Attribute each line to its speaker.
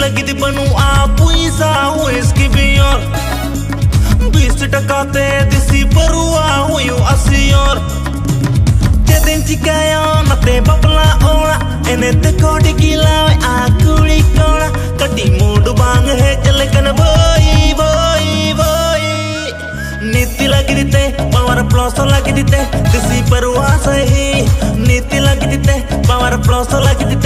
Speaker 1: लगी थी बनू आप ईसा इसकी भी और बीस टका ते दिसी परुआ हुई अस्सी और ते दिन चिकाया नते बबला ओला एने ते कोडी लावे, आ कुड़ी कोला कटी मूड बांग है चलकन बोई बोई बोई। नीति लगी दीते, पावर प्लस लगी दीते, दिसी परुआ सही। नीति लगी दीते, पावर प्लस लगी दीते।